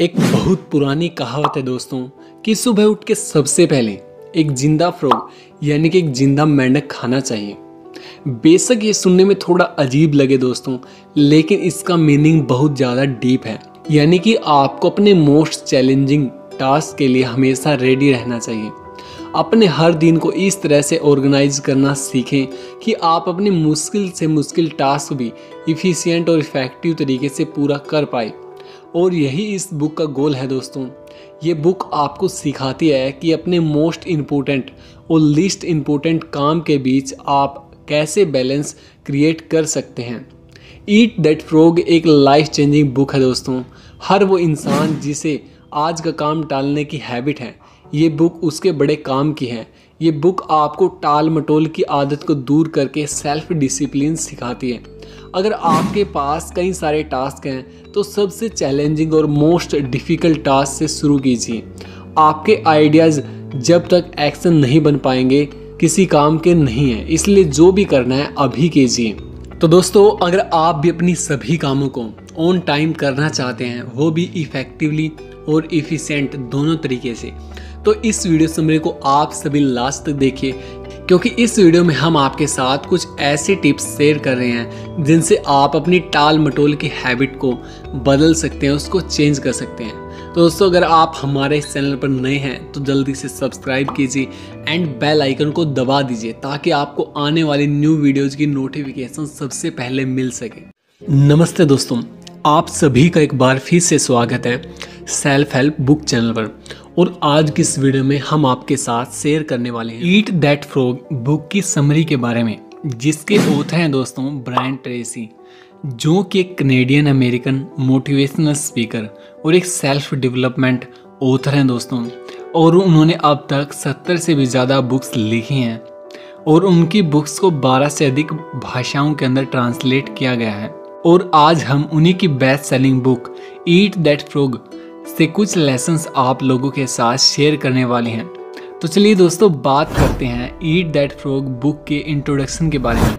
एक बहुत पुरानी कहावत है दोस्तों, कि सुबह उठ के सबसे पहले एक ज़िंदा फ्रॉग, यानी कि एक ज़िंदा मेंढक खाना चाहिए। बेशक ये सुनने में थोड़ा अजीब लगे दोस्तों, लेकिन इसका मीनिंग बहुत ज़्यादा डीप है। यानी कि आपको अपने मोस्ट चैलेंजिंग टास्क के लिए हमेशा रेडी रहना चाहिए। अपने हर दिन को इस तरह से ऑर्गेनाइज करना सीखें कि आप अपने मुश्किल से मुश्किल टास्क भी इफ़िशियंट और इफ़ेक्टिव तरीके से पूरा कर पाए। और यही इस बुक का गोल है दोस्तों। ये बुक आपको सिखाती है कि अपने मोस्ट इम्पोर्टेंट और लीस्ट इम्पोर्टेंट काम के बीच आप कैसे बैलेंस क्रिएट कर सकते हैं। ईट दैट फ्रॉग एक लाइफ चेंजिंग बुक है दोस्तों। हर वो इंसान जिसे आज का काम टालने की हैबिट है ये बुक उसके बड़े काम की है। ये बुक आपको टाल मटोल की आदत को दूर करके सेल्फ डिसिप्लिन सिखाती है। अगर आपके पास कई सारे टास्क हैं तो सबसे चैलेंजिंग और मोस्ट डिफ़िकल्ट टास्क से शुरू कीजिए। आपके आइडियाज़ जब तक एक्शन नहीं बन पाएँगे, किसी काम के नहीं हैं। इसलिए जो भी करना है, अभी कीजिए। तो दोस्तों, अगर आप भी अपनी सभी कामों को ऑन टाइम करना चाहते हैं, वो भी इफ़ेक्टिवली और इफ़िशेंट दोनों तरीके से। तो इस वीडियो समरी को आप सभी लास्ट तक देखिए, क्योंकि इस वीडियो में हम आपके साथ कुछ ऐसे टिप्स शेयर कर रहे हैं, जिनसे आप अपनी टाल मटोल की हैबिट को बदल सकते हैं, उसको चेंज कर सकते हैं। तो दोस्तों, अगर आप हमारे इस चैनल पर नए हैं तो जल्दी से सब्सक्राइब कीजिए एंड बेल आइकन को दबा दीजिए, ताकि आपको आने वाली न्यू वीडियोज़ की नोटिफिकेशन सबसे पहले मिल सके। नमस्ते दोस्तों, आप सभी का एक बार फिर से स्वागत है सेल्फ हेल्प बुक चैनल पर। और आज की इस वीडियो में हम आपके साथ शेयर करने वाले हैं ईट दैट फ्रॉग बुक की समरी के बारे में, जिसके ओथ हैं दोस्तों ब्रायन ट्रेसी जो कि एक कनेडियन अमेरिकन मोटिवेशनल स्पीकर और एक सेल्फ डेवलपमेंट ऑथर हैं दोस्तों। और उन्होंने अब तक सत्तर से भी ज़्यादा बुक्स लिखी हैं और उनकी बुक्स को 12 से अधिक भाषाओं के अंदर ट्रांसलेट किया गया है। और आज हम उन्हीं की best selling book eat that frog से कुछ लेसन्स आप लोगों के साथ शेयर करने वाले हैं। तो चलिए दोस्तों, बात करते हैं ईट दैट फ्रॉग बुक के इंट्रोडक्शन के बारे में।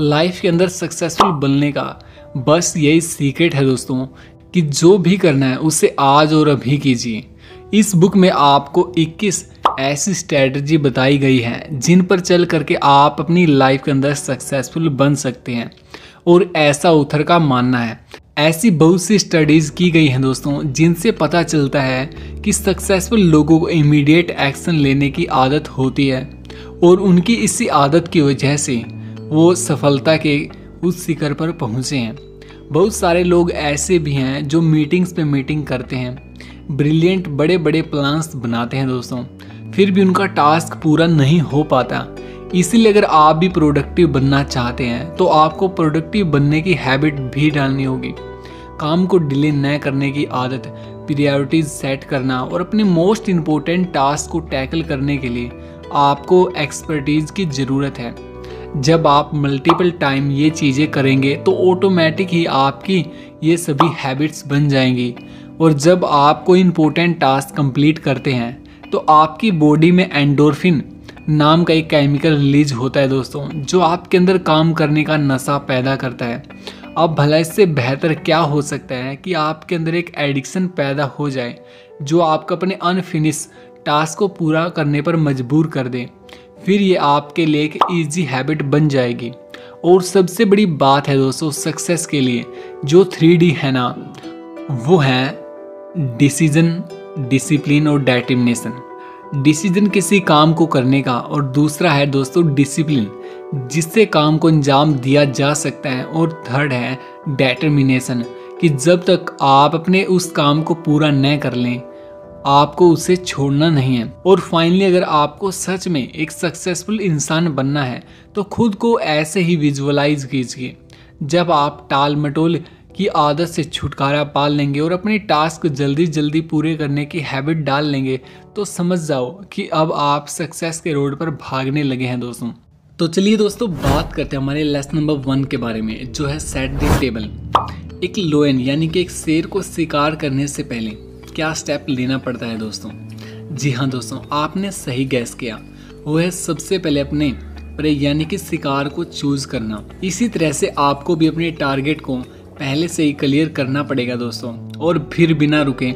लाइफ के अंदर सक्सेसफुल बनने का बस यही सीक्रेट है दोस्तों कि जो भी करना है, उसे आज और अभी कीजिए। इस बुक में आपको 21 ऐसी स्ट्रेटजी बताई गई है, जिन पर चल करके आप अपनी लाइफ के अंदर सक्सेसफुल बन सकते हैं। और ऐसा उथर का मानना है। ऐसी बहुत सी स्टडीज़ की गई हैं दोस्तों, जिनसे पता चलता है कि सक्सेसफुल लोगों को इमीडिएट एक्शन लेने की आदत होती है और उनकी इसी आदत की वजह से वो सफलता के उस शिखर पर पहुँचे हैं। बहुत सारे लोग ऐसे भी हैं जो मीटिंग्स पे मीटिंग करते हैं। ब्रिलियंट बड़े बड़े प्लान्स बनाते हैं दोस्तों। फिर भी उनका टास्क पूरा नहीं हो पाता। इसीलिए अगर आप भी प्रोडक्टिव बनना चाहते हैं तो आपको प्रोडक्टिव बनने की हैबिट भी डालनी होगी। काम को डिले न करने की आदत प्रियोरिटीज सेट करना और अपने मोस्ट इम्पोर्टेंट टास्क को टैकल करने के लिए आपको एक्सपर्टीज़ की ज़रूरत है। जब आप मल्टीपल टाइम ये चीज़ें करेंगे तो ऑटोमेटिक ही आपकी ये सभी हैबिट्स बन जाएँगी। और जब आप कोई इम्पोर्टेंट टास्क कंप्लीट करते हैं तो आपकी बॉडी में एंडोरफिन नाम का एक केमिकल रिलीज़ होता है दोस्तों, जो आपके अंदर काम करने का नशा पैदा करता है। अब भला इससे बेहतर क्या हो सकता है कि आपके अंदर एक एडिक्शन पैदा हो जाए, जो आपको अपने अनफिनिश टास्क को पूरा करने पर मजबूर कर दे। फिर ये आपके लिए एक ईजी हैबिट बन जाएगी। और सबसे बड़ी बात है दोस्तों सक्सेस के लिए, जो थ्री है ना, वो है डिसीज़न डिसिप्लिन और डेटर्मिनेशन डिसीज़न किसी काम को करने का और दूसरा है दोस्तों डिसिप्लिन जिससे काम को अंजाम दिया जा सकता है और थर्ड है डेटर्मिनेशन कि जब तक आप अपने उस काम को पूरा न कर लें, आपको उसे छोड़ना नहीं है। और फाइनली अगर आपको सच में एक सक्सेसफुल इंसान बनना है तो खुद को ऐसे ही विजुअलाइज कीजिए। जब आप टाल मटोल की आदत से छुटकारा पाल लेंगे और अपने टास्क जल्दी जल्दी पूरे करने की हैबिट डाल लेंगे तो समझ जाओ कि अब आप सक्सेस के रोड पर भागने लगे हैं दोस्तों। तो चलिए दोस्तों, बात करते हैं हमारे लेसन नंबर वन के बारे में, जो है सेट द टेबल एक लोयन यानी कि एक शेर को शिकार करने से पहले क्या स्टेप लेना पड़ता है दोस्तों? जी हाँ दोस्तों, आपने सही गैस किया। वो है सबसे पहले अपने प्रे, यानी कि शिकार को चूज़ करना। इसी तरह से आपको भी अपने टारगेट को पहले से ही क्लियर करना पड़ेगा दोस्तों, और फिर बिना रुके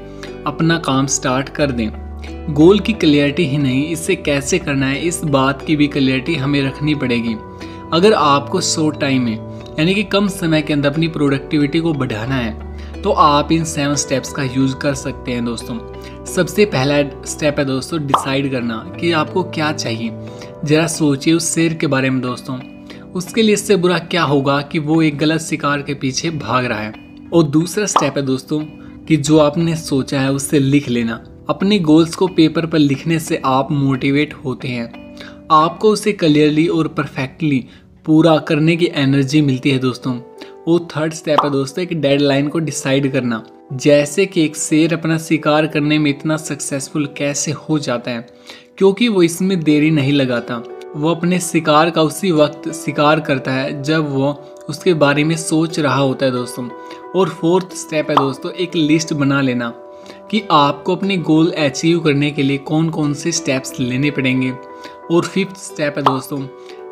अपना काम स्टार्ट कर दें। गोल की क्लियरिटी ही नहीं इससे कैसे करना है, इस बात की भी क्लियरिटी हमें रखनी पड़ेगी। अगर आपको शॉर्ट टाइम में यानी कि कम समय के अंदर अपनी प्रोडक्टिविटी को बढ़ाना है तो आप इन सेवन स्टेप्स का यूज़ कर सकते हैं दोस्तों। सबसे पहला स्टेप है दोस्तों, डिसाइड करना कि आपको क्या चाहिए। ज़रा सोचिए उस शेर के बारे में दोस्तों। उसके लिए इससे बुरा क्या होगा कि वो एक गलत शिकार के पीछे भाग रहा है। और दूसरा स्टेप है दोस्तों, कि जो आपने सोचा है उससे लिख लेना। अपने गोल्स को पेपर पर लिखने से आप मोटिवेट होते हैं। आपको उसे क्लियरली और परफेक्टली पूरा करने की एनर्जी मिलती है दोस्तों। वो थर्ड स्टेप है दोस्तों, एक डेडलाइन को डिसाइड करना। जैसे कि एक शेर अपना शिकार करने में इतना सक्सेसफुल कैसे हो जाता है? क्योंकि वो इसमें देरी नहीं लगाता। वो अपने शिकार का उसी वक्त शिकार करता है, जब वो उसके बारे में सोच रहा होता है दोस्तों। और फोर्थ स्टेप है दोस्तों, एक लिस्ट बना लेना। कि आपको अपने गोल अचीव करने के लिए कौन कौन से स्टेप्स लेने पड़ेंगे। और फिफ्थ स्टेप है दोस्तों,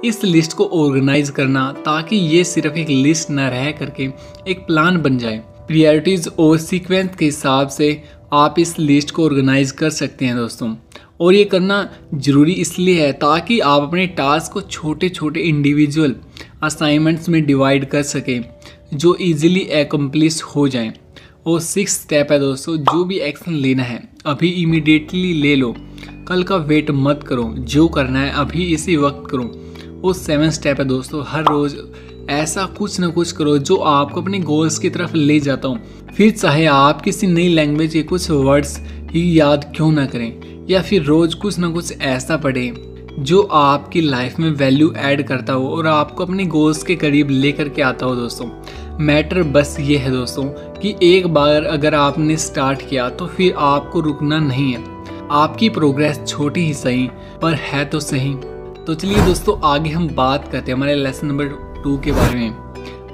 इस लिस्ट को ऑर्गेनाइज करना ताकि ये सिर्फ़ एक लिस्ट न रह करके एक प्लान बन जाए। प्रियरिटीज और सीक्वेंस के हिसाब से आप इस लिस्ट को ऑर्गेनाइज कर सकते हैं दोस्तों। और ये करना ज़रूरी इसलिए है ताकि आप अपने टास्क को छोटे छोटे इंडिविजुअल असाइनमेंट्स में डिवाइड कर सकें, जो इजीली एकम्प्लिश हो जाएँ। और सिक्स स्टेप है दोस्तों, जो भी एक्शन लेना है, अभी इमिडिएटली ले लो। कल का वेट मत करो, जो करना है, अभी इसी वक्त करो। वो सेवन स्टेप है दोस्तों, हर रोज़ ऐसा कुछ ना कुछ करो, जो आपको अपने गोल्स की तरफ़ ले जाता हूँ। फिर चाहे आप किसी नई लैंग्वेज के कुछ वर्ड्स ही याद क्यों ना करें, या फिर रोज़ कुछ ना कुछ ऐसा पढ़ें, जो आपकी लाइफ में वैल्यू ऐड करता हो और आपको अपने गोल्स के करीब लेकर के आता हो दोस्तों। मैटर बस ये है दोस्तों कि एक बार अगर आपने स्टार्ट किया तो फिर आपको रुकना नहीं है। आपकी प्रोग्रेस छोटी ही सही, पर है तो सही। तो चलिए दोस्तों, आगे हम बात करते हैं हमारे लेसन नंबर टू के बारे में।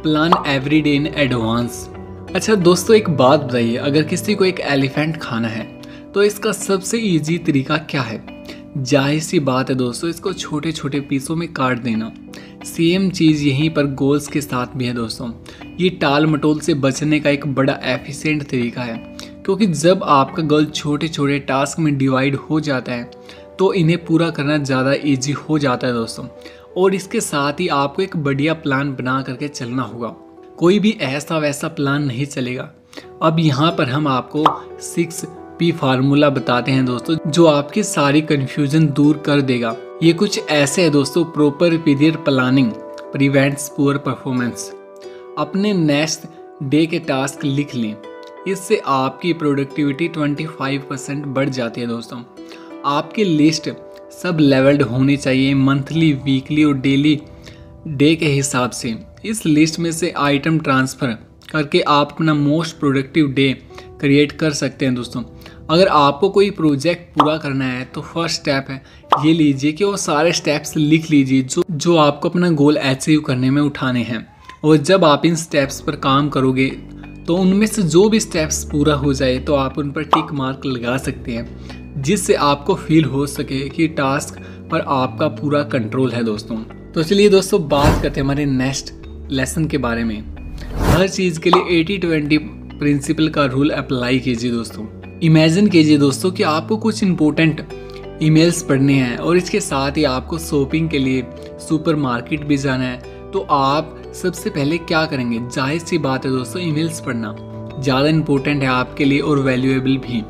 Plan every day in advance अच्छा दोस्तों, एक बात बताइए, अगर किसी को एक एलिफेंट खाना है तो इसका सबसे इजी तरीका क्या है? ज़ाहिर सी बात है दोस्तों, इसको छोटे छोटे पीसों में काट देना। सेम चीज़ यहीं पर गोल्स के साथ भी है दोस्तों। ये टाल मटोल से बचने का एक बड़ा एफिशिएंट तरीका है। क्योंकि जब आपका गोल छोटे छोटे टास्क में डिवाइड हो जाता है तो इन्हें पूरा करना ज़्यादा इजी हो जाता है दोस्तों। और इसके साथ ही आपको एक बढ़िया प्लान बना करके चलना होगा। कोई भी ऐसा वैसा प्लान नहीं चलेगा। अब यहाँ पर हम आपको सिक्स पी फार्मूला बताते हैं दोस्तों, जो आपकी सारी कन्फ्यूज़न दूर कर देगा। ये कुछ ऐसे है दोस्तों proper period planning prevents poor performance अपने नेक्स्ट डे के टास्क लिख लें। इससे आपकी प्रोडक्टिविटी 25 परसेंट बढ़ जाती है दोस्तों। आपकी लिस्ट सब लेवल्ड होनी चाहिए मंथली वीकली और डेली डे के हिसाब से। इस लिस्ट में से आइटम ट्रांसफ़र करके आप अपना मोस्ट प्रोडक्टिव डे क्रिएट कर सकते हैं दोस्तों। अगर आपको कोई प्रोजेक्ट पूरा करना है तो फ़र्स्ट स्टेप है ये लीजिए कि वो सारे स्टेप्स लिख लीजिए जो जो आपको अपना गोल अचीव करने में उठाने हैं। और जब आप इन स्टेप्स पर काम करोगे तो उनमें से जो भी स्टेप्स पूरा हो जाए तो आप उन पर टिक मार्क लगा सकते हैं, जिससे आपको फील हो सके कि टास्क पर आपका पूरा कंट्रोल है दोस्तों। तो चलिए दोस्तों, बात करते हैं हमारे नेक्स्ट लेसन के बारे में। हर चीज़ के लिए एटी ट्वेंटी प्रिंसिपल का रूल अप्लाई कीजिए दोस्तों। इमेजिन कीजिए दोस्तों कि आपको कुछ इंपॉर्टेंट ईमेल्स पढ़ने हैं और इसके साथ ही आपको शॉपिंग के लिए सुपर मार्केट भी जाना है तो आप सबसे पहले क्या करेंगे? ज़ाहिर सी बात है दोस्तों ईमेल्स पढ़ना। ज़्यादा इंपॉर्टेंट है आपके लिए और वैल्यूएबल भी।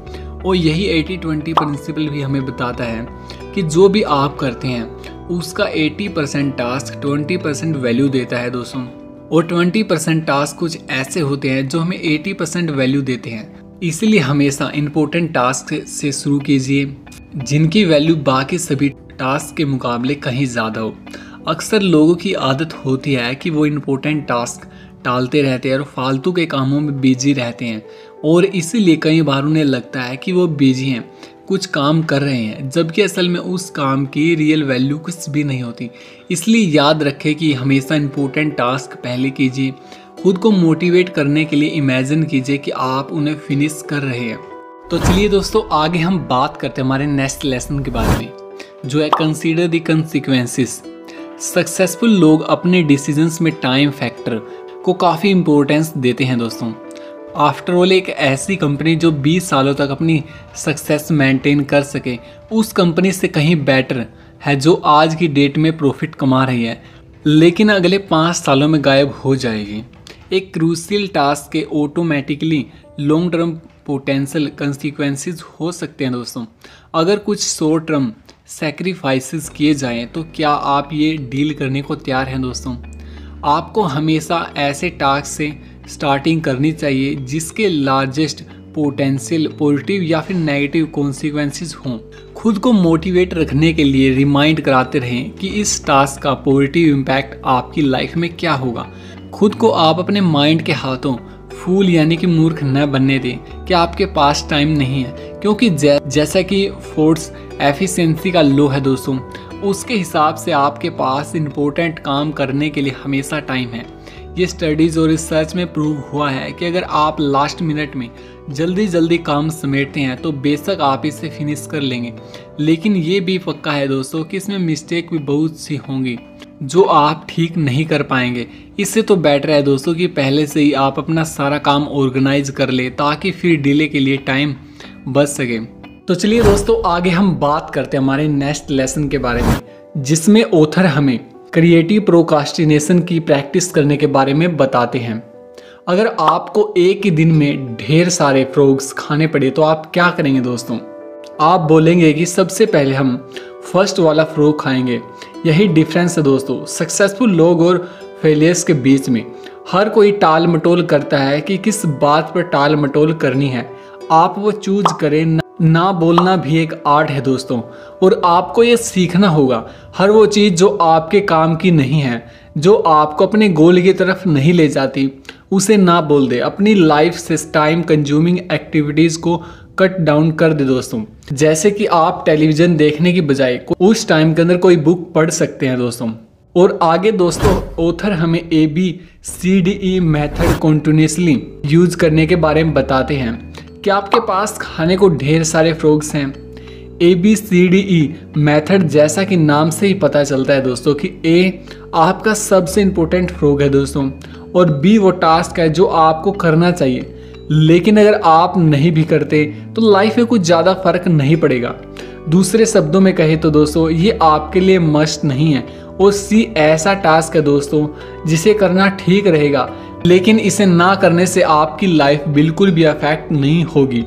और यही एटी ट्वेंटी प्रिंसिपल भी हमें बताता है कि जो भी आप करते हैं, उसका 80 परसेंट टास्क 20 परसेंट वैल्यू देता है दोस्तों। और 20 परसेंट टास्क कुछ ऐसे होते हैं जो हमें 80 परसेंट वैल्यू देते हैं। इसलिए हमेशा इम्पोर्टेंट टास्क से शुरू कीजिए, जिनकी वैल्यू बाकी सभी टास्क के मुकाबले कहीं ज़्यादा हो। अक्सर लोगों की आदत होती है कि वो इम्पोर्टेंट टास्क टालते रहते हैं और फालतू के कामों में बिज़ी रहते हैं। और इसीलिए कई बार उन्हें लगता है कि वो बिज़ी हैं, कुछ काम कर रहे हैं, जबकि असल में उस काम की रियल वैल्यू कुछ भी नहीं होती। इसलिए याद रखें कि हमेशा इम्पोर्टेंट टास्क पहले कीजिए, खुद को मोटिवेट करने के लिए इमेजिन कीजिए कि आप उन्हें फिनिश कर रहे हैं। तो चलिए दोस्तों, आगे हम बात करते हैं हमारे नेक्स्ट लेसन के बारे में, जो है कंसीडर दी कंसिक्वेंसेस सक्सेसफुल लोग अपने डिसीजंस में टाइम फैक्टर को काफ़ी इम्पोर्टेंस देते हैं दोस्तों। आफ्टर ऑल एक ऐसी कंपनी जो 20 सालों तक अपनी सक्सेस मेंटेन कर सके, उस कंपनी से कहीं बेटर है जो आज की डेट में प्रॉफिट कमा रही है। लेकिन अगले पाँच सालों में गायब हो जाएगी। एक क्रूसियल टास्क के automatically long term potential consequences हो सकते हैं दोस्तों। अगर कुछ शॉर्ट टर्म सेक्रीफाइसेस किए जाएँ तो क्या आप ये डील करने को तैयार हैं दोस्तों? आपको हमेशा ऐसे टास्क से स्टार्टिंग करनी चाहिए, जिसके लार्जेस्ट पोटेंशियल पॉजिटिव या फिर नेगेटिव कॉन्सिक्वेंसेस हों। खुद को मोटिवेट रखने के लिए रिमाइंड कराते रहें कि इस टास्क का पॉजिटिव इम्पैक्ट आपकी लाइफ में क्या होगा। खुद को आप अपने माइंड के हाथों फूल यानी कि मूर्ख न बनने दें कि आपके पास टाइम नहीं है। क्योंकि जैसा कि फोर्स एफिशिएंसी का लो है दोस्तों, उसके हिसाब से आपके पास इम्पोर्टेंट काम करने के लिए हमेशा टाइम है। ये स्टडीज़ और रिसर्च में प्रूव हुआ है कि अगर आप लास्ट मिनट में जल्दी जल्दी काम समेटते हैं तो बेशक आप इसे फिनिश कर लेंगे। लेकिन ये भी पक्का है दोस्तों कि इसमें मिस्टेक भी बहुत सी होंगी, जो आप ठीक नहीं कर पाएँगे। इससे तो बेटर है दोस्तों कि पहले से ही आप अपना सारा काम ऑर्गेनाइज कर ले, ताकि फिर डिले के लिए टाइम बच सके तो चलिए दोस्तों, आगे हम बात करते हैं हमारे नेक्स्ट लेसन के बारे में, जिसमें ऑथर हमें क्रिएटिव प्रोकास्टिनेशन की प्रैक्टिस करने के बारे में बताते हैं। अगर आपको एक ही दिन में ढेर सारे फ्रोग्स खाने पड़े तो आप क्या करेंगे दोस्तों? आप बोलेंगे कि सबसे पहले हम फ़र्स्ट वाला फ्रोग खाएँगे। यही डिफरेंस है दोस्तों। सक्सेसफुल लोग और फेलियर्स के बीच में हर कोई टाल मटोल करता है कि किस बात पर टाल मटोल करनी है। आप वो चूज़ करें, ना बोलना भी एक आर्ट है दोस्तों। और आपको ये सीखना होगा, हर वो चीज़ जो आपके काम की नहीं है, जो आपको अपने गोल की तरफ़ नहीं ले जाती, उसे ना बोल दे। अपनी लाइफ से टाइम कंज्यूमिंग एक्टिविटीज़ को कट डाउन कर दे दोस्तों। जैसे कि आप टेलीविज़न देखने की बजाय उस टाइम के अंदर कोई बुक पढ़ सकते हैं दोस्तों। और आगे दोस्तों ऑथर हमें A B C D E method continuously use करने के बारे में बताते हैं। कि आपके पास खाने को ढेर सारे फ्रोग्स हैं? A B C D E method जैसा कि नाम से ही पता चलता है दोस्तों कि ए आपका सबसे इम्पोर्टेंट फ्रोग है दोस्तों और बी वो टास्क है जो आपको करना चाहिए। लेकिन अगर आप नहीं भी करते तो लाइफ में कुछ ज़्यादा फ़र्क नहीं पड़ेगा। दूसरे शब्दों में कहे तो दोस्तों, ये आपके लिए मस्ट नहीं है और सी ऐसा टास्क है दोस्तों जिसे करना ठीक रहेगा। लेकिन इसे ना करने से आपकी लाइफ बिल्कुल भी अफेक्ट नहीं होगी।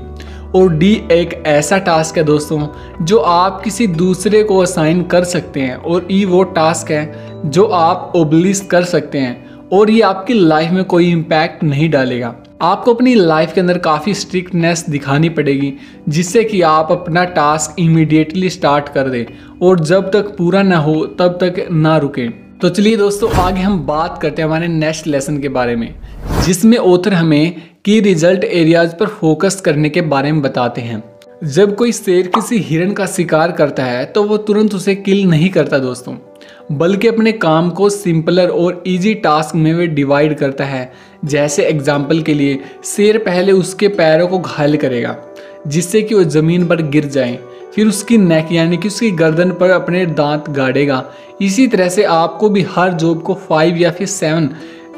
और डी एक ऐसा टास्क है दोस्तों, जो आप किसी दूसरे को असाइन कर सकते हैं, और ई वो टास्क है जो आप ओबलिस कर सकते हैं, और ये आपकी लाइफ में कोई इम्पैक्ट नहीं डालेगा। आपको अपनी लाइफ के अंदर काफ़ी स्ट्रिक्टनेस दिखानी पड़ेगी, जिससे कि आप अपना टास्क इमीडिएटली स्टार्ट कर दें, और जब तक पूरा ना हो, तब तक ना रुकें। तो चलिए दोस्तों, आगे हम बात करते हैं हमारे नेक्स्ट लेसन के बारे में, जिसमें ऑथर हमें की रिज़ल्ट एरियाज़ पर फोकस करने के बारे में बताते हैं। जब कोई शेर किसी हिरण का शिकार करता है तो वो तुरंत उसे किल नहीं करता दोस्तों, बल्कि अपने काम को सिंपलर और इजी टास्क में वे डिवाइड करता है। जैसे एग्ज़ाम्पल के लिए, शेर पहले उसके पैरों को घायल करेगा, जिससे कि वो ज़मीन पर गिर जाए। फिर उसकी नेक यानी कि उसकी गर्दन पर अपने दांत गाड़ेगा। इसी तरह से आपको भी हर जॉब को फाइव या फिर सेवन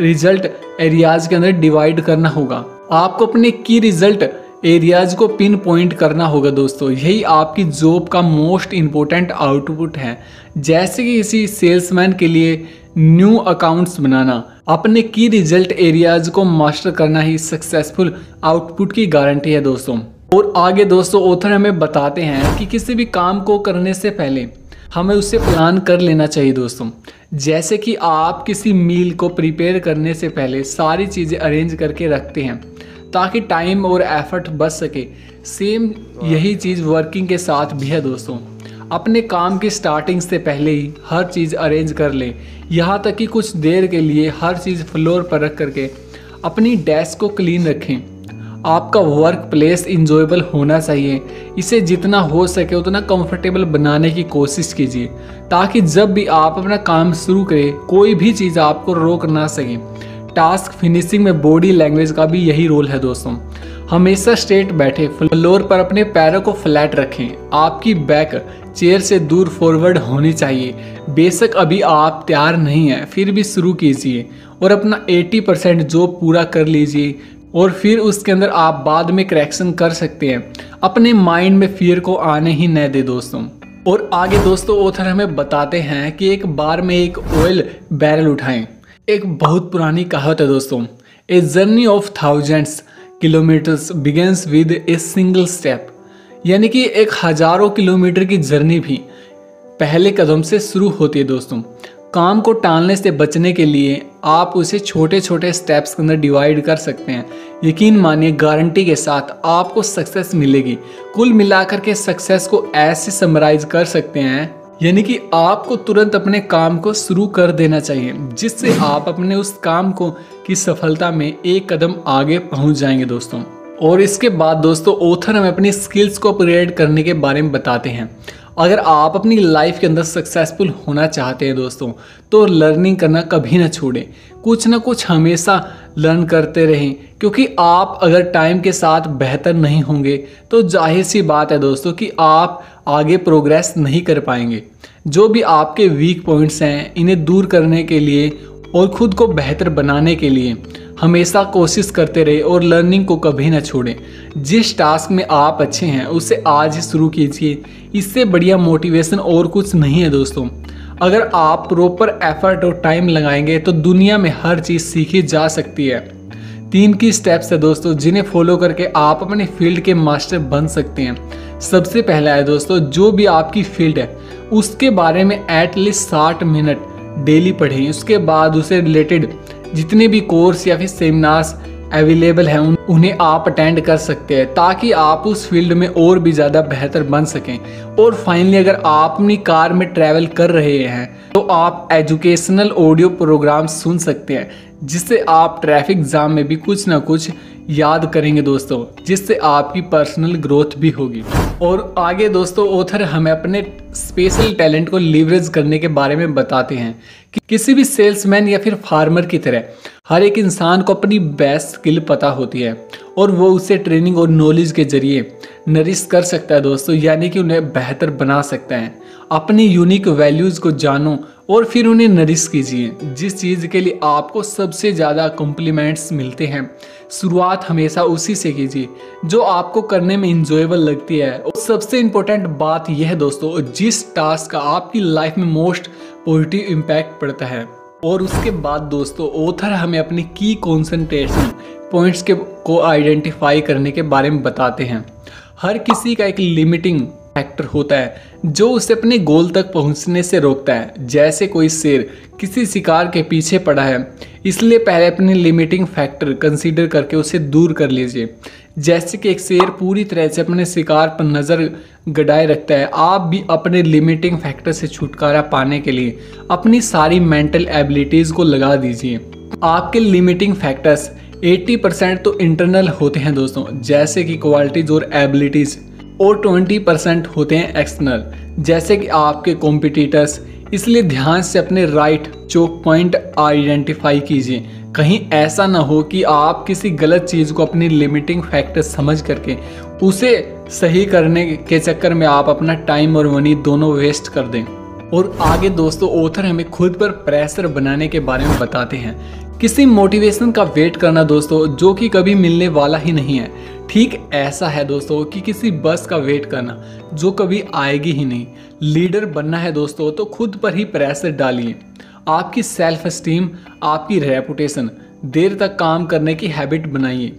रिज़ल्ट एरियाज़ के अंदर डिवाइड करना होगा। आपको अपने की रिज़ल्ट एरियाज़ को पिन पॉइंट करना होगा दोस्तों। यही आपकी जॉब का मोस्ट इम्पोर्टेंट आउटपुट है। जैसे कि किसी सेल्समैन के लिए न्यू अकाउंट्स बनाना। अपने की रिज़ल्ट एरियाज़ को मास्टर करना ही सक्सेसफुल आउटपुट की गारंटी है दोस्तों। और आगे दोस्तों ऑथर हमें बताते हैं कि किसी भी काम को करने से पहले हमें उससे प्लान कर लेना चाहिए दोस्तों। जैसे कि आप किसी मील को प्रिपेयर करने से पहले सारी चीज़ें अरेंज करके रखते हैं, ताकि टाइम और एफर्ट बच सके। सेम यही चीज़ वर्किंग के साथ भी है दोस्तों। अपने काम की स्टार्टिंग से पहले ही हर चीज़ अरेंज कर लें। यहाँ तक कि कुछ देर के लिए हर चीज़ फ्लोर पर रख करके अपनी डेस्क को क्लीन रखें। आपका वर्क प्लेस इंजॉयबल होना चाहिए। इसे जितना हो सके उतना कंफर्टेबल बनाने की कोशिश कीजिए, ताकि जब भी आप अपना काम शुरू करें, कोई भी चीज़ आपको रोक ना सके। टास्क फिनिशिंग में बॉडी लैंग्वेज का भी यही रोल है दोस्तों। हमेशा स्ट्रेट बैठे फ्लोर पर अपने पैरों को फ्लैट रखें। आपकी बैक चेयर से दूर फॉरवर्ड होनी चाहिए। बेशक अभी आप तैयार नहीं हैं, फिर भी शुरू कीजिए और अपना 80 परसेंट जॉब पूरा कर लीजिए। और फिर उसके अंदर आप बाद में करेक्शन कर सकते हैं। अपने माइंड में फियर को आने ही न दे दोस्तों। और आगे दोस्तों ऑथर हमें बताते हैं कि एक बार में एक ऑयल बैरल उठाएँ। एक बहुत पुरानी कहावत है दोस्तों। A journey of thousands kilometers begins with a single step यानी कि एक हज़ारों किलोमीटर की जर्नी भी पहले कदम से शुरू होती है दोस्तों। काम को टालने से बचने के लिए आप उसे छोटे छोटे स्टेप्स के अंदर डिवाइड कर सकते हैं। यकीन मानिए गारंटी के साथ आपको सक्सेस मिलेगी। कुल मिलाकर के सक्सेस को ऐसे समराइज कर सकते हैं, यानी कि आपको तुरंत अपने काम को शुरू कर देना चाहिए, जिससे आप अपने उस काम को की सफलता में एक कदम आगे पहुँच जाएँगे दोस्तों। और इसके बाद दोस्तों ओथर हमें अपनी स्किल्स को अपग्रेड करने के बारे में बताते हैं। अगर आप अपनी लाइफ के अंदर सक्सेसफुल होना चाहते हैं दोस्तों तो लर्निंग करना कभी ना छोड़ें। कुछ ना कुछ हमेशा लर्न करते रहें, क्योंकि आप अगर टाइम के साथ बेहतर नहीं होंगे तो ज़ाहिर सी बात है दोस्तों कि आप आगे प्रोग्रेस नहीं कर पाएँगे। जो भी आपके वीक पॉइंट्स हैं, इन्हें दूर करने के लिए और ख़ुद को बेहतर बनाने के लिए हमेशा कोशिश करते रहे और लर्निंग को कभी ना छोड़ें। जिस टास्क में आप अच्छे हैं, उसे आज ही शुरू कीजिए। इससे बढ़िया मोटिवेशन और कुछ नहीं है दोस्तों। अगर आप प्रॉपर एफर्ट और टाइम लगाएँगे तो दुनिया में हर चीज़ सीखी जा सकती है। तीन की स्टेप्स है दोस्तों, जिन्हें फॉलो करके आप अपने फ़ील्ड के मास्टर बन सकते हैं। सबसे पहला है दोस्तों, जो भी आपकी फ़ील्ड है, उसके बारे में एटलीस्ट साठ मिनट डेली पढ़ें। उसके बाद उसे रिलेटेड जितने भी कोर्स या फिर सेमिनार्स अवेलेबल हैं, उन उन्हें आप अटेंड कर सकते हैं, ताकि आप उस फ़ील्ड में और भी ज़्यादा बेहतर बन सकें। और फाइनली अगर आप अपनी कार में ट्रैवल कर रहे हैं तो आप एजुकेशनल ऑडियो प्रोग्राम सुन सकते हैं, जिससे आप ट्रैफ़िक जाम में भी कुछ ना कुछ याद करेंगे दोस्तों, जिससे आपकी पर्सनल ग्रोथ भी होगी। और आगे दोस्तों ऑथर हमें अपने स्पेशल टैलेंट को लीवरेज करने के बारे में बताते हैं कि किसी भी सेल्समैन या फिर फार्मर की तरह, हर एक इंसान को अपनी बेस्ट स्किल पता होती है और वो उसे ट्रेनिंग और नॉलेज के ज़रिए नरिश कर सकता है दोस्तों, यानी कि उन्हें बेहतर बना सकता है। अपनी यूनिक वैल्यूज़ को जानो और फिर उन्हें नरिश कीजिए, जिस चीज़ के लिए आपको सबसे ज़्यादा कॉम्प्लीमेंट्स मिलते हैं। शुरुआत हमेशा उसी से कीजिए, जो आपको करने में इंजॉयबल लगती है। और सबसे इम्पोर्टेंट बात यह है दोस्तों, जिस टास्क का आपकी लाइफ में मोस्ट पॉजिटिव इम्पैक्ट पड़ता है। और उसके बाद दोस्तों ऑथर हमें अपनी की कॉन्सेंट्रेशन पॉइंट्स के को आइडेंटिफाई करने के बारे में बताते हैं। हर किसी का एक लिमिटिंग फैक्टर होता है, जो उसे अपने गोल तक पहुँचने से रोकता है। जैसे कोई शेर किसी शिकार के पीछे पड़ा है, इसलिए पहले अपने लिमिटिंग फैक्टर कंसीडर करके उसे दूर कर लीजिए। जैसे कि एक शेर पूरी तरह से अपने शिकार पर नज़र गड़ाए रखता है, आप भी अपने लिमिटिंग फैक्टर से छुटकारा पाने के लिए अपनी सारी मेंटल एबिलिटीज़ को लगा दीजिए। आपके लिमिटिंग फैक्टर्स 80 परसेंट तो इंटरनल होते हैं दोस्तों, जैसे कि क्वालिटीज़ और एबिलिटीज़ और 20 परसेंट होते हैं एक्सटर्नल जैसे कि आपके कॉम्पिटिटर्स इसलिए ध्यान से अपने राइट चोक पॉइंट आइडेंटिफाई कीजिए। कहीं ऐसा ना हो कि आप किसी गलत चीज़ को अपनी लिमिटिंग फैक्टर समझ करके उसे सही करने के चक्कर में आप अपना टाइम और मनी दोनों वेस्ट कर दें। और आगे दोस्तों ऑथर हमें खुद पर प्रेशर बनाने के बारे में बताते हैं। किसी मोटिवेशन का वेट करना दोस्तों, जो कि कभी मिलने वाला ही नहीं है। ठीक ऐसा है दोस्तों कि किसी बस का वेट करना, जो कभी आएगी ही नहीं। लीडर बनना है दोस्तों तो खुद पर ही प्रेशर डालिए। आपकी सेल्फ स्टीम आपकी रेपुटेशन देर तक काम करने की हैबिट बनाइए।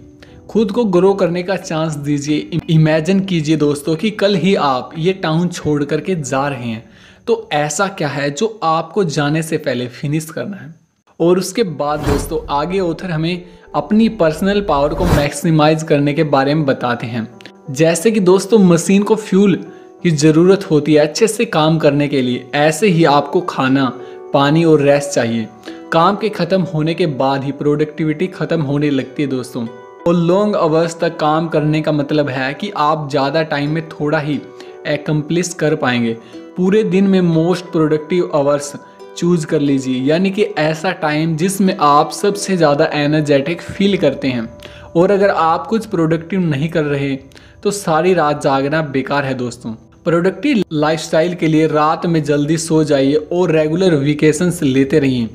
खुद को ग्रो करने का चांस दीजिए। इमेजिन कीजिए दोस्तों कि कल ही आप ये टाउन छोड़ करके जा रहे हैं। तो ऐसा क्या है जो आपको जाने से पहले फिनिश करना है? और उसके बाद दोस्तों, आगे ऑथर हमें अपनी पर्सनल पावर को मैक्सिमाइज करने के बारे में बताते हैं। जैसे कि दोस्तों मशीन को फ्यूल की ज़रूरत होती है अच्छे से काम करने के लिए। ऐसे ही आपको खाना, पानी और रेस्ट चाहिए। काम के ख़त्म होने के बाद ही प्रोडक्टिविटी ख़त्म होने लगती है दोस्तों। और लॉन्ग आवर्स तक काम करने का मतलब है कि आप ज़्यादा टाइम में थोड़ा ही एकम्प्लिस कर पाएँगे। पूरे दिन में मोस्ट प्रोडक्टिव आवर्स चूज़ कर लीजिए। यानी कि ऐसा टाइम जिसमें आप सबसे ज़्यादा एनर्जेटिक फील करते हैं। और अगर आप कुछ प्रोडक्टिव नहीं कर रहे तो सारी रात जागना बेकार है दोस्तों। प्रोडक्टिव लाइफस्टाइल के लिए रात में जल्दी सो जाइए और रेगुलर वेकेशंस लेते रहिए।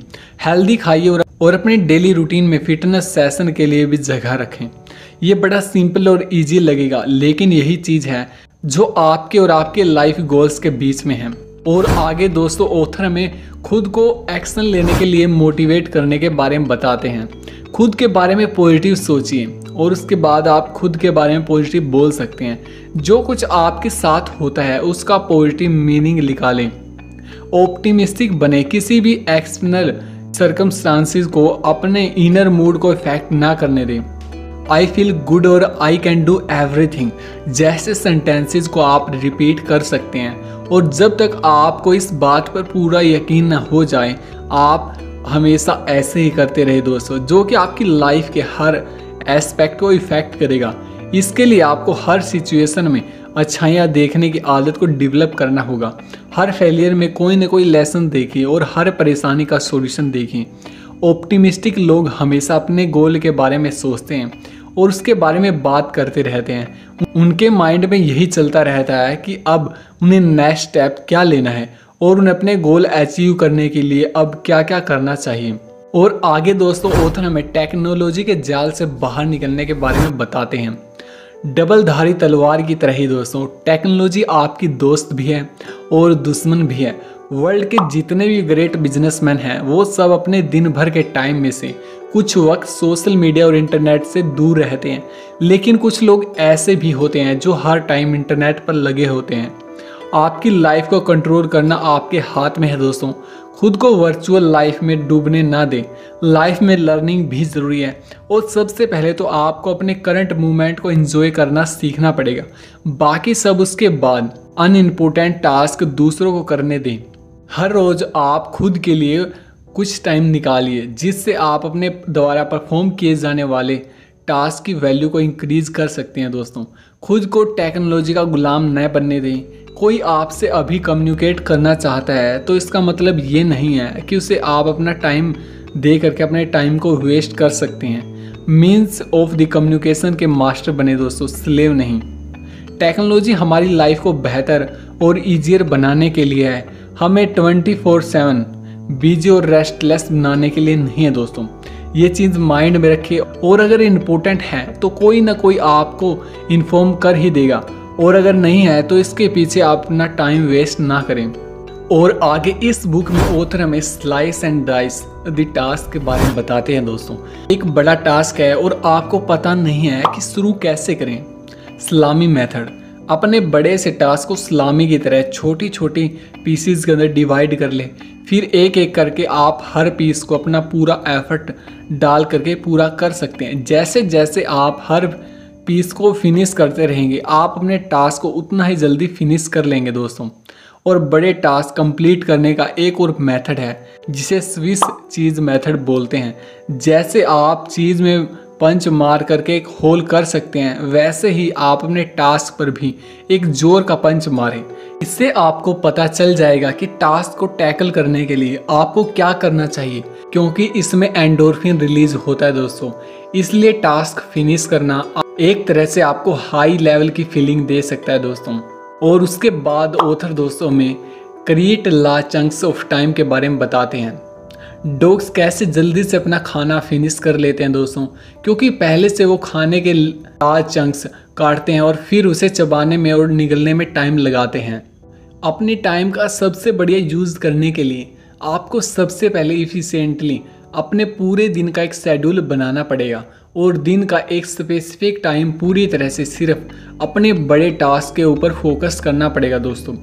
हेल्दी खाइए और और अपने डेली रूटीन में फिटनेस सेशन के लिए भी जगह रखें। ये बड़ा सिंपल और इजी लगेगा, लेकिन यही चीज़ है जो आपके और आपके लाइफ गोल्स के बीच में है। और आगे दोस्तों ऑथर में खुद को एक्शन लेने के लिए मोटिवेट करने के बारे में बताते हैं। खुद के बारे में पॉजिटिव सोचिए और उसके बाद आप खुद के बारे में पॉजिटिव बोल सकते हैं। जो कुछ आपके साथ होता है, उसका पॉजिटिव मीनिंग निकालें। ऑप्टिमिस्टिक बने, किसी भी एक्सटर्नल सरकमस्टांसिस को अपने इनर मूड को इफ़ेक्ट ना करने दें। आई फील गुड और आई कैन डू एवरीथिंग जैसे सेंटेंसेस को आप रिपीट कर सकते हैं। और जब तक आपको इस बात पर पूरा यकीन ना हो जाए, आप हमेशा ऐसे ही करते रहे दोस्तों, जो कि आपकी लाइफ के हर एस्पेक्ट को इफ़ेक्ट करेगा। इसके लिए आपको हर सिचुएशन में अच्छाइयाँ देखने की आदत को डेवलप करना होगा। हर फेलियर में कोई ना कोई लेसन देखें और हर परेशानी का सॉल्यूशन देखें। ऑप्टिमिस्टिक लोग हमेशा अपने गोल के बारे में सोचते हैं। और उसके बारे में बात करते रहते हैं। उनके माइंड में यही चलता रहता है कि अब उन्हें नेक्स्ट स्टेप क्या लेना है और उन्हें अपने गोल अचीव करने के लिए अब क्या क्या करना चाहिए। और आगे दोस्तों ओथन हमें टेक्नोलॉजी के जाल से बाहर निकलने के बारे में बताते हैं। डबल धारी तलवार की तरह ही दोस्तों टेक्नोलॉजी आपकी दोस्त भी है और दुश्मन भी है। वर्ल्ड के जितने भी ग्रेट बिजनेसमैन हैं, वो सब अपने दिन भर के टाइम में से कुछ वक्त सोशल मीडिया और इंटरनेट से दूर रहते हैं, लेकिन कुछ लोग ऐसे भी होते हैं जो हर टाइम इंटरनेट पर लगे होते हैं। आपकी लाइफ को कंट्रोल करना आपके हाथ में है दोस्तों। खुद को वर्चुअल लाइफ में डूबने ना दें। लाइफ में लर्निंग भी ज़रूरी है। और सबसे पहले तो आपको अपने करंट मूवमेंट को एंजॉय करना सीखना पड़ेगा। बाकी सब उसके बाद अनइम्पोर्टेंट टास्क दूसरों को करने दें। हर रोज़ आप खुद के लिए कुछ टाइम निकालिए, जिससे आप अपने द्वारा परफॉर्म किए जाने वाले टास्क की वैल्यू को इंक्रीज कर सकते हैं दोस्तों। खुद को टेक्नोलॉजी का गुलाम न बनने दें। कोई आपसे अभी कम्युनिकेट करना चाहता है तो इसका मतलब ये नहीं है कि उसे आप अपना टाइम दे करके अपने टाइम को वेस्ट कर सकते हैं। मीन्स ऑफ़ द कम्युनिकेशन के मास्टर बने दोस्तों स्लेव नहीं। टेक्नोलॉजी हमारी लाइफ को बेहतर और ईजियर बनाने के लिए है। हमें ट्वेंटी फोर सेवन बिज़ी और रेस्टलेस बनाने के लिए नहीं है दोस्तों। ये चीज़ माइंड में रखिए और अगर इम्पोर्टेंट है तो कोई ना कोई आपको इन्फॉर्म कर ही देगा। और अगर नहीं है तो इसके पीछे आप अपना टाइम वेस्ट ना करें। और आगे इस बुक में ओथर हमें slice and dice, the task के बारे में बताते हैं दोस्तों। एक बड़ा टास्क है और आपको पता नहीं है कि शुरू कैसे करें। सलामी मेथड। अपने बड़े से टास्क को सलामी की तरह छोटी छोटी पीसीज के अंदर डिवाइड कर ले। फिर एक एक करके आप हर पीस को अपना पूरा एफर्ट डाल करके पूरा कर सकते हैं। जैसे जैसे आप हर पीस को फिनिश करते रहेंगे, आप अपने टास्क को उतना ही जल्दी फिनिश कर लेंगे दोस्तों। और बड़े टास्क कंप्लीट करने का एक और मेथड है, जिसे स्विस चीज़ मेथड बोलते हैं। जैसे आप चीज़ में पंच मार करके एक होल कर सकते हैं। वैसे ही आप अपने टास्क पर भी एक ज़ोर का पंच मारें। इससे आपको पता चल जाएगा कि टास्क को टैकल करने के लिए आपको क्या करना चाहिए, क्योंकि इसमें एंडोरफिन रिलीज़ होता है दोस्तों। इसलिए टास्क फिनिश करना एक तरह से आपको हाई लेवल की फीलिंग दे सकता है दोस्तों। और उसके बाद ऑथर दोस्तों में create large chunks of time के बारे में बताते हैं। डॉग्स कैसे जल्दी से अपना खाना फिनिश कर लेते हैं दोस्तों? क्योंकि पहले से वो खाने के लार्ज चंक्स काटते हैं और फिर उसे चबाने में और निगलने में टाइम लगाते हैं। अपने टाइम का सबसे बढ़िया यूज़ करने के लिए आपको सबसे पहले इफ़िशेंटली अपने पूरे दिन का एक शेड्यूल बनाना पड़ेगा। और दिन का एक स्पेसिफिक टाइम पूरी तरह से सिर्फ़ अपने बड़े टास्क के ऊपर फोकस करना पड़ेगा दोस्तों।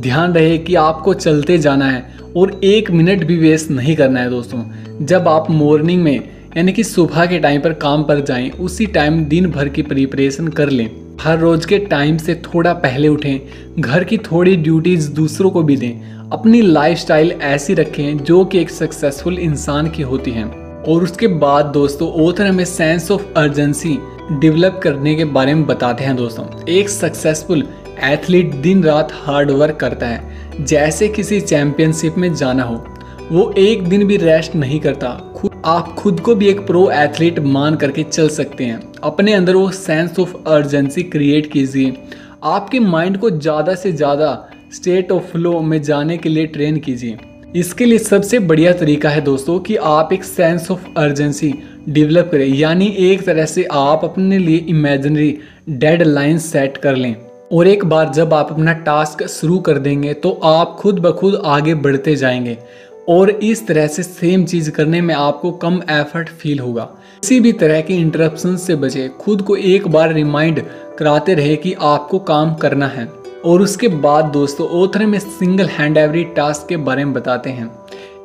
ध्यान रहे कि आपको चलते जाना है और एक मिनट भी वेस्ट नहीं करना है दोस्तों। जब आप मॉर्निंग में, यानी कि सुबह के टाइम पर काम पर जाएँ, उसी टाइम दिन भर की प्रिपरेशन कर लें। हर रोज के टाइम से थोड़ा पहले उठें, घर की थोड़ी ड्यूटीज़ दूसरों को भी दें। अपनी लाइफस्टाइल ऐसी रखें जो कि एक सक्सेसफुल इंसान की होती हैं। और उसके बाद दोस्तों ओथर हमें सेंस ऑफ़ अर्जेंसी डेवलप करने के बारे में बताते हैं दोस्तों। एक सक्सेसफुल एथलीट दिन रात हार्ड वर्क करता है, जैसे किसी चैंपियनशिप में जाना हो। वो एक दिन भी रेस्ट नहीं करता। खुद, आप खुद को भी एक प्रो एथलीट मान करके चल सकते हैं। अपने अंदर वो सेंस ऑफ़ अर्जेंसी क्रिएट कीजिए। आपके माइंड को ज़्यादा से ज़्यादा स्टेट ऑफ़ फ्लो में जाने के लिए ट्रेन कीजिए। इसके लिए सबसे बढ़िया तरीका है दोस्तों कि आप एक सेंस ऑफ़ अर्जेंसी डेवलप करें, यानी एक तरह से आप अपने लिए इमेजिनरी डेड लाइन सेट कर लें। और एक बार जब आप अपना टास्क शुरू कर देंगे तो आप खुद ब खुद आगे बढ़ते जाएँगे। और इस तरह से सेम चीज़ करने में आपको कम एफर्ट फील होगा। किसी भी तरह के इंटरप्शन से बचे, खुद को एक बार रिमाइंड कराते रहे कि आपको काम करना है। और उसके बाद दोस्तों ओथर में सिंगल हैंड एवरी टास्क के बारे में बताते हैं।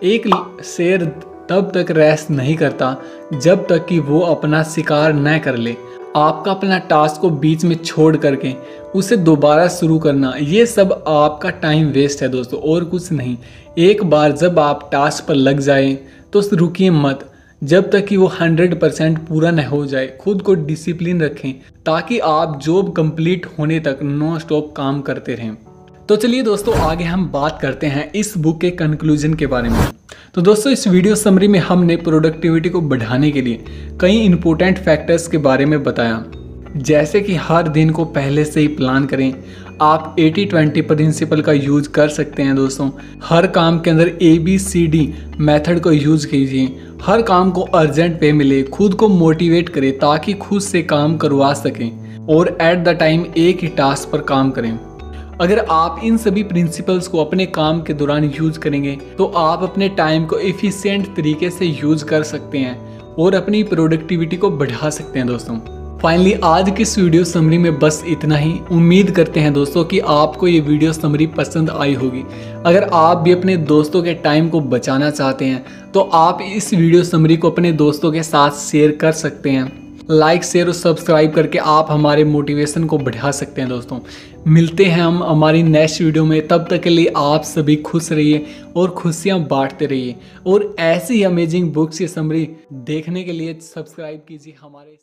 एक शेर तब तक रेस्ट नहीं करता जब तक कि वो अपना शिकार न कर ले। आपका अपना टास्क को बीच में छोड़ करके उसे दोबारा शुरू करना, ये सब आपका टाइम वेस्ट है दोस्तों, और कुछ नहीं। एक बार जब आप टास्क पर लग जाए तो रुकिए मत। जब तक कि वो हंड्रेड परसेंट पूरा न हो जाए, खुद को डिसिप्लिन रखें, ताकि आप जॉब कंप्लीट होने तक नॉन स्टॉप काम करते रहें। तो चलिए दोस्तों, आगे हम बात करते हैं इस बुक के कंक्लूजन के बारे में। तो दोस्तों, इस वीडियो समरी में हमने प्रोडक्टिविटी को बढ़ाने के लिए कई इंपॉर्टेंट फैक्टर्स के बारे में बताया। जैसे कि हर दिन को पहले से ही प्लान करें। आप 80-20 प्रिंसिपल का यूज़ कर सकते हैं दोस्तों। हर काम के अंदर A B C D method को यूज़ कीजिए। हर काम को अर्जेंट पे मिले। खुद को मोटिवेट करें ताकि खुद से काम करवा सकें और एट द टाइम एक ही टास्क पर काम करें। अगर आप इन सभी प्रिंसिपल्स को अपने काम के दौरान यूज़ करेंगे तो आप अपने टाइम को एफिशिएंट तरीके से यूज़ कर सकते हैं और अपनी प्रोडक्टिविटी को बढ़ा सकते हैं दोस्तों। फाइनली आज की इस वीडियो समरी में बस इतना ही। उम्मीद करते हैं दोस्तों कि आपको ये वीडियो समरी पसंद आई होगी। अगर आप भी अपने दोस्तों के टाइम को बचाना चाहते हैं तो आप इस वीडियो समरी को अपने दोस्तों के साथ शेयर कर सकते हैं। लाइक शेयर और सब्सक्राइब करके आप हमारे मोटिवेशन को बढ़ा सकते हैं दोस्तों। मिलते हैं हम हमारी नेक्स्ट वीडियो में। तब तक के लिए आप सभी खुश रहिए और खुशियाँ बांटते रहिए। और ऐसी अमेजिंग बुक्स की समरी देखने के लिए सब्सक्राइब कीजिए हमारे